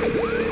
Woo!